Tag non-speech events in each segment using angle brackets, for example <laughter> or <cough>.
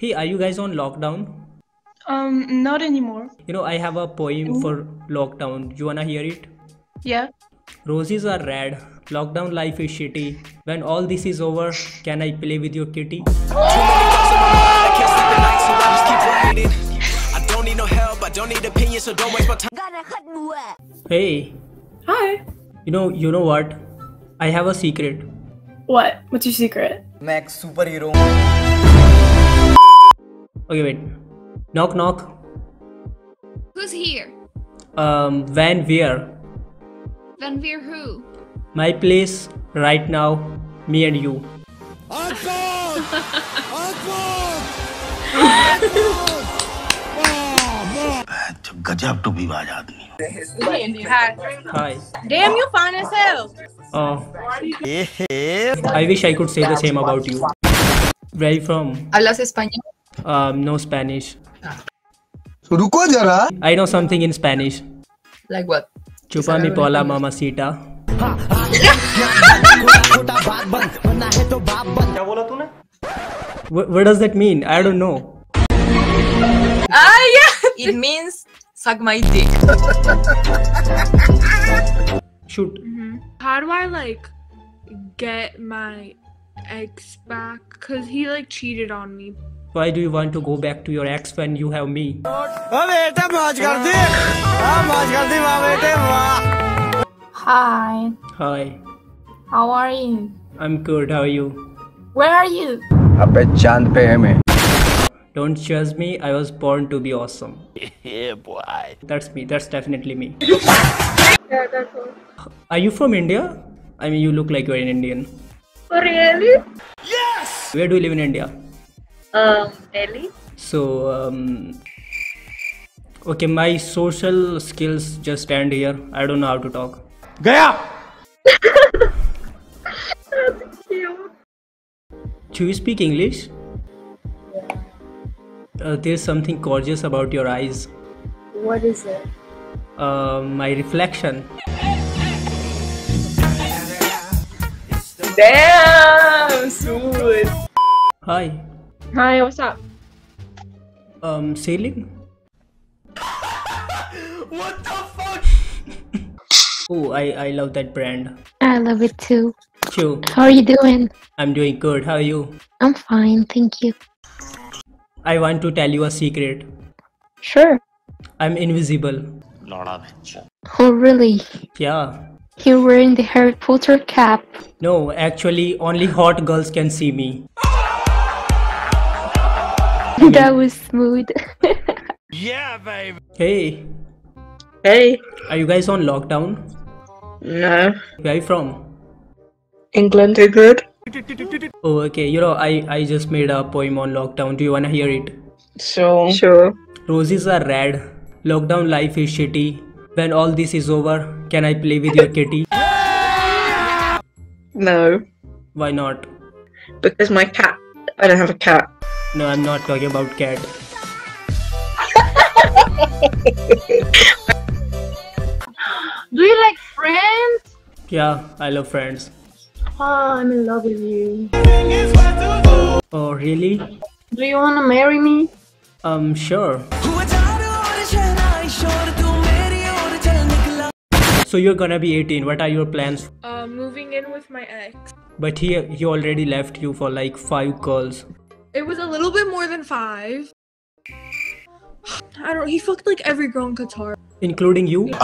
Hey, are you guys on lockdown? Um, not anymore. You know, I have a poem mm. for lockdown. You wanna hear it? Yeah. Roses are red. Lockdown life is shitty. When all this is over, can I play with your kitty? Hey. Hi. You know, you know what? I have a secret. What? What's your secret? Max superhero. Okay, wait. Knock, knock. Who's here? Um, when, where? Van Veer who? My place, right now, me and you. <laughs> गजब to विवाज आदमी Hi. Damn, you fine as hell. Uh, I wish I could say the same about you. Where you from? ¿Hablas español? Um, no Spanish. रुको जरा I know something in Spanish. Like what? Chupa mi pola mamacita. What, what does that mean? I don't know. Ah, yeah! It <laughs> means suck my dick. Shoot. How do I like get my ex back? Cause he like cheated on me. Why do you want to go back to your ex when you have me? बेटा मौज कर दी हाँ मौज कर दी वाह बेटे वाह Hi, Hi. how are you? I'm good. How are you? Where are you? अबे चांद पे है मैं Don't judge me. I was born to be awesome. <laughs> ये boy That's me. That's definitely me. Are you from India? I mean, you look like you're an Indian. really? Where do you live in India? Um, Delhi. So, um, okay, my social skills just end here. I don't know how to talk. गया Do you speak English? Uh, there's something gorgeous about your eyes. What is it? Uh, my reflection. Damn, smooth. Hi. Hi, what's up? Um, sailing? <laughs> what the fuck? <laughs> oh, I, I love that brand. I love it too. Chew. How are you doing? I'm doing good. How are you? I'm fine, thank you. I want to tell you a secret. Sure. I'm invisible. Lord of. Oh, really? Yeah. You're wearing the Harry Potter cap. No, actually, only hot girls can see me. <laughs> that was smooth. <laughs> yeah baby Hey, Hey. are you guys on lockdown? No. Where are you from? England. Too good. Oh, okay. You know, I, I just made a poem on lockdown. Do you wanna hear it? Sure. Sure. Roses are red. Lockdown life is shitty. When all this is over, can I play with your kitty? No. Why not? Because my cat. I don't have a cat. No, I'm not talking about cat. <laughs> Do you like friends? Yeah, I love friends. Oh, I'm in love with you. Oh, really? Do you wanna marry me? Um, sure. So you're gonna be 18. What are your plans? Uh, moving in with my ex. But he he already left you for like five girls. It was a little bit more than five. I don't. He fucked like every girl in Qatar. including you. <laughs>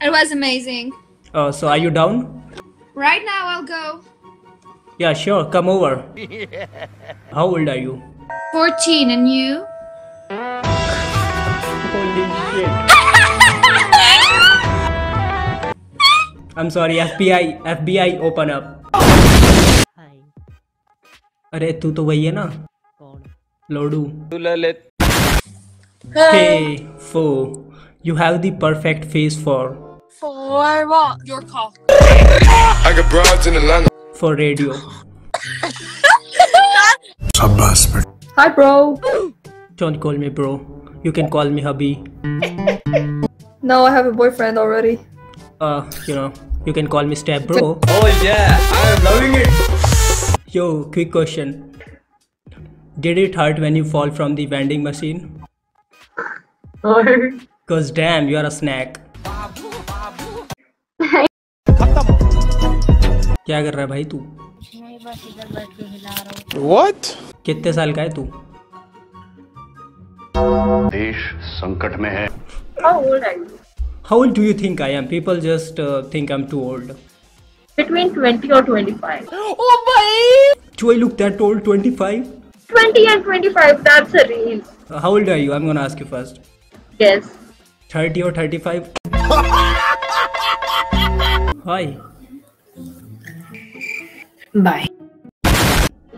It was amazing. Uh, so are you down? Right now I'll go. Yeah, sure. Come over. How old are you? 14 and you? Holy shit. I'm sorry. FBI. FBI. Open up. अरे तू तो वही है ना लोडू तू Lalit Hey, foe. You have the perfect face for For what? Your cock. I got broads in Atlanta. for radio. Hi, bro. Don't call me bro. You can call me hubby. No, I have a boyfriend already. Uh, you know, you can call me step bro. Oh yeah, I'm loving it. Yo, quick question. Did it hurt when you fall from the vending machine? Cause damn, you are a snack. क्या कर रहा है भाई तू What? कितने साल का है तू देश संकट में है How old are you? How old do you think I am? People just uh, think I'm too old. Between 20 or 25. Do I look that old? 25? 20 and 25, that's a range. Uh, how old are you? I'm gonna ask you first. Yes. 30 or 35? Hi. <laughs> Bye.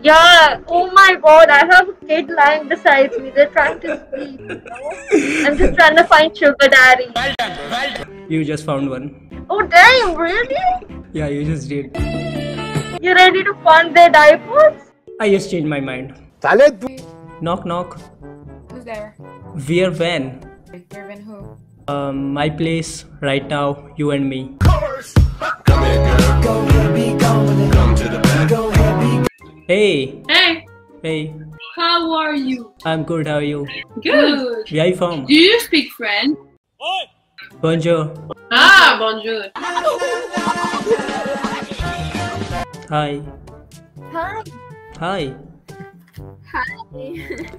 Yeah. Oh my god, I have a kid lying beside me. They're trying to sleep. You know? I'm just trying to find sugar daddy. Well done. Well done. You just found one. Oh damn! Really? Yeah, you just did. You ready to fund their diapers? I just changed my mind. knock knock. Who's there? Where when? Where when who? Um, my place right now. You and me. Come here, girl. Go, Hey, Hey, hey, how are you? I'm good. How are you? Good. Where are you from? Do you speak French? Bonjour. Ah, bonjour. Hi. Hi. Hi.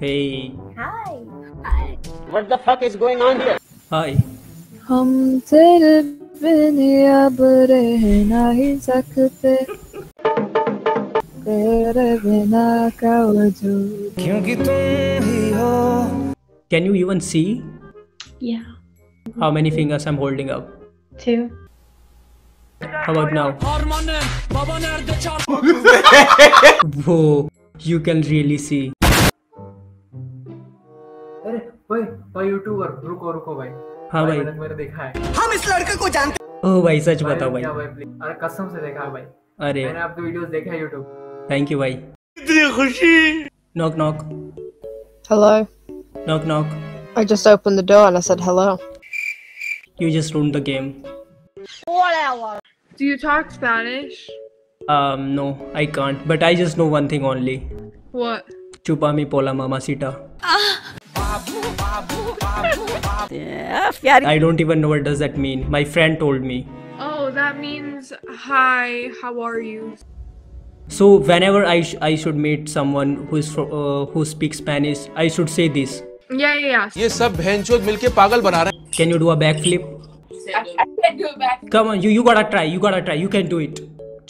Hey. Hi. Hi. What the fuck is going on here? Hi. हम तेरे बिन अब रह नहीं सकते तेरे बिना का वजूद क्योंकि तुम ही हो Can you even see Yeah. how many fingers I'm holding up? Two. How about now? Whoa, you can really see. अरे भाई भाई यूट्यूबर रुको रुको भाई हाँ भाई मैंने मैंने देखा है हम इस लड़के को जानते ओ भाई सच बताओ भाई क्या भाई please? अरे कसम से देखा है भाई अरे मैंने आपके वीडियोस देखे हैं यूट्यूब थैंक यू भाई इतनी खुशी knock knock Hello. Knock knock I just opened the door and I said hello. You just ruined the game. Do you talk Spanish? Um, no, I can't. But I just know one thing only. What? Chupa mi pola mamacita. I don't even know what does that mean. My friend told me. Oh, that means hi. How are you? So whenever I sh- I should meet someone who is fro- uh, who speaks Spanish, I should say this. Yeah, yeah, yeah. ये सब बहनचोद मिलके पागल बना रहे Can you do a backflip? I can't do it back. Come on, you you gotta try. You gotta try. You can do it.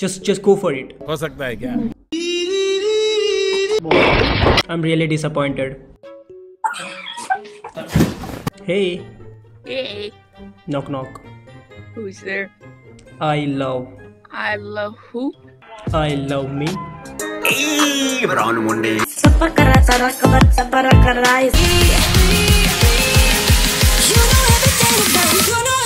Just just go for it. हैं हो सकता है क्या I'm really disappointed. Hey, Hey, knock knock. who's there? I love. I love who? I love me brown Munde You know everything about you know